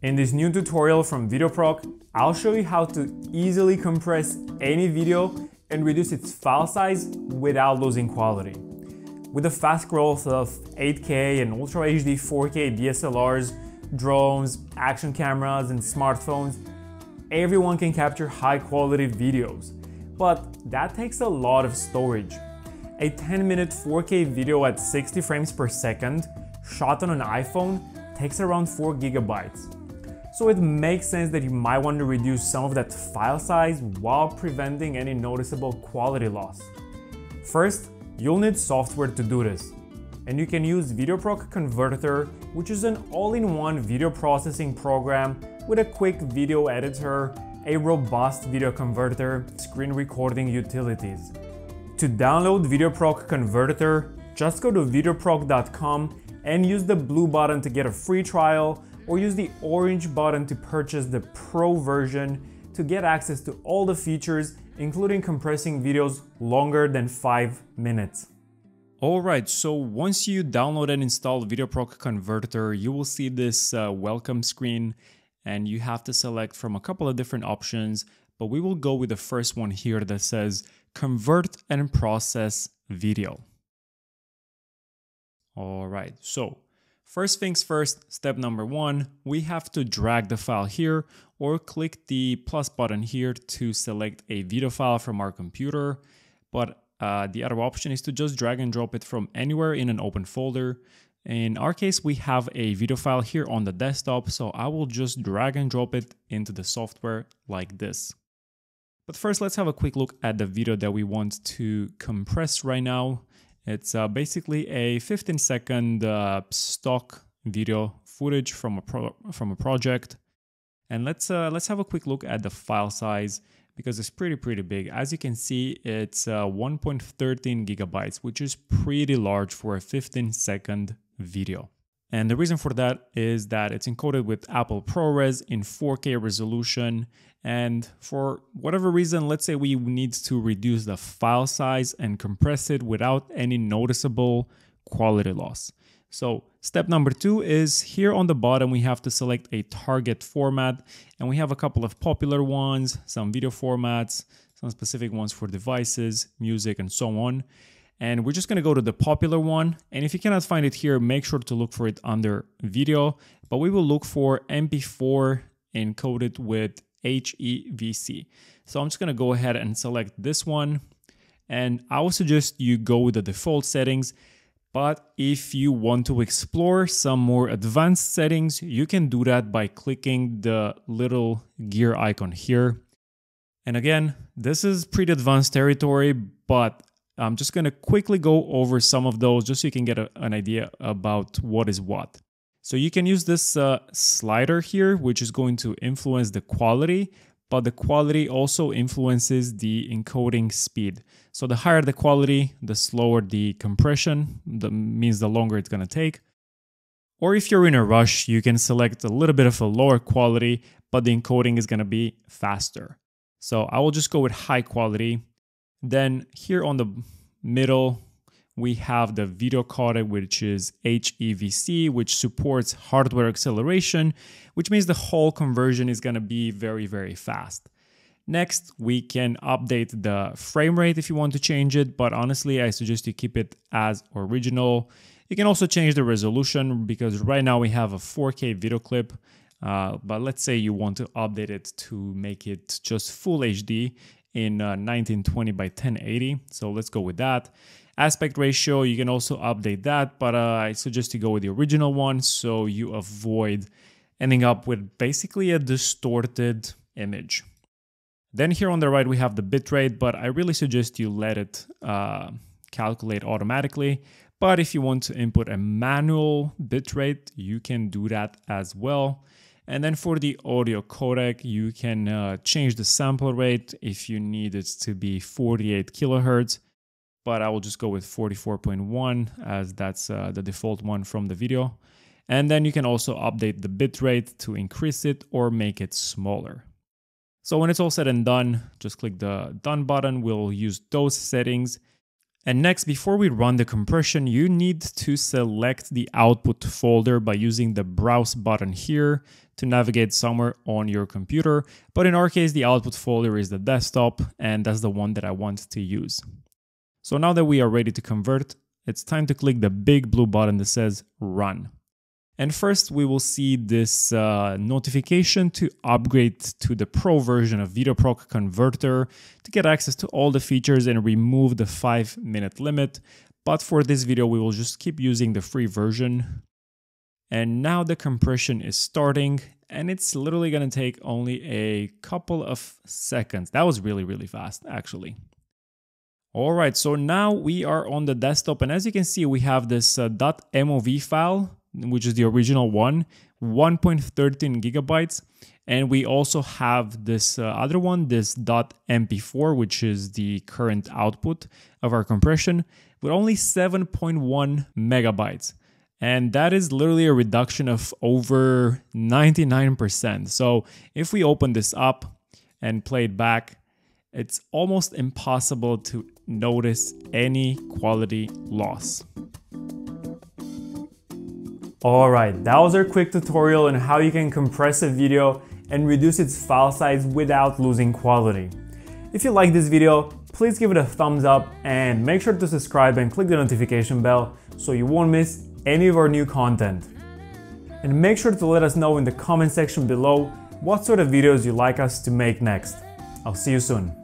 In this new tutorial from VideoProc, I'll show you how to easily compress any video and reduce its file size without losing quality. With the fast growth of 8K and Ultra HD 4K DSLRs, drones, action cameras, and smartphones, everyone can capture high quality videos. But that takes a lot of storage. A 10 minute 4K video at 60 frames per second, shot on an iPhone, takes around 4 gigabytes. So it makes sense that you might want to reduce some of that file size while preventing any noticeable quality loss. First, you'll need software to do this. And you can use VideoProc Converter, which is an all-in-one video processing program with a quick video editor, a robust video converter, screen recording utilities. To download VideoProc Converter, just go to videoproc.com and use the blue button to get a free trial or use the orange button to purchase the pro version to get access to all the features including compressing videos longer than 5 minutes. Alright, so once you download and install VideoProc Converter, you will see this uh, welcome screen and you have to select from a couple of different options, but we will go with the first one here that says Convert and Process Video. Alright, so First things first, step number one, we have to drag the file here or click the plus button here to select a video file from our computer. But uh, the other option is to just drag and drop it from anywhere in an open folder. In our case, we have a video file here on the desktop, so I will just drag and drop it into the software like this. But first, let's have a quick look at the video that we want to compress right now. It's uh, basically a 15 second uh, stock video footage from a pro- from a project. And let's uh, let's have a quick look at the file size because it's pretty pretty big. As you can see, it's uh, 1.13 gigabytes, which is pretty large for a 15 second video. And the reason for that is that it's encoded with Apple ProRes in 4K resolution. And for whatever reason, let's say we need to reduce the file size and compress it without any noticeable quality loss. So step number two is here on the bottom, we have to select a target format and we have a couple of popular ones, some video formats, some specific ones for devices, music, and so on and we're just going to go to the popular one. And if you cannot find it here make sure to look for it under video. But we will look for mp4 encoded with HEVC so I'm just going to go ahead and select this one. And I would suggest you go with the default settings. But if you want to explore some more advanced settings you can do that by clicking the little gear icon here. And again this is pretty advanced territory but I'm just going to quickly go over some of those just so you can get a, an idea about what is what. So you can use this uh, slider here, which is going to influence the quality, but the quality also influences the encoding speed. So the higher the quality, the slower the compression, that means the longer it's going to take. Or if you're in a rush, you can select a little bit of a lower quality, but the encoding is going to be faster. So I will just go with high quality then here on the middle, we have the video codec, which is HEVC, which supports hardware acceleration, which means the whole conversion is going to be very, very fast. Next, we can update the frame rate if you want to change it, but honestly, I suggest you keep it as original. You can also change the resolution because right now we have a 4K video clip, uh, but let's say you want to update it to make it just full HD in uh, 1920 by 1080. So let's go with that. Aspect ratio, you can also update that, but uh, I suggest you go with the original one so you avoid ending up with basically a distorted image. Then here on the right, we have the bitrate, but I really suggest you let it uh, calculate automatically. But if you want to input a manual bitrate, you can do that as well. And then for the audio codec, you can uh, change the sample rate if you need it to be 48 kilohertz, but I will just go with 44.1 as that's uh, the default one from the video. And then you can also update the bitrate to increase it or make it smaller. So when it's all said and done, just click the done button. We'll use those settings And next, before we run the compression, you need to select the output folder by using the browse button here to navigate somewhere on your computer. But in our case, the output folder is the desktop, and that's the one that I want to use. So now that we are ready to convert, it's time to click the big blue button that says run. And first we will see this uh, notification to upgrade to the pro version of VideoProc Converter to get access to all the features and remove the five minute limit. But for this video, we will just keep using the free version. And now the compression is starting and it's literally gonna take only a couple of seconds. That was really, really fast actually. All right, so now we are on the desktop and as you can see, we have this uh, .mov file which is the original one, 1.13 gigabytes. And we also have this uh, other one, this .mp4, which is the current output of our compression, with only 7.1 megabytes. And that is literally a reduction of over 99%. So if we open this up and play it back, it's almost impossible to notice any quality loss. Alright, that was our quick tutorial on how you can compress a video and reduce its file size without losing quality. If you like this video, please give it a thumbs up and make sure to subscribe and click the notification bell so you won't miss any of our new content. And make sure to let us know in the comment section below what sort of videos you'd like us to make next. I'll see you soon.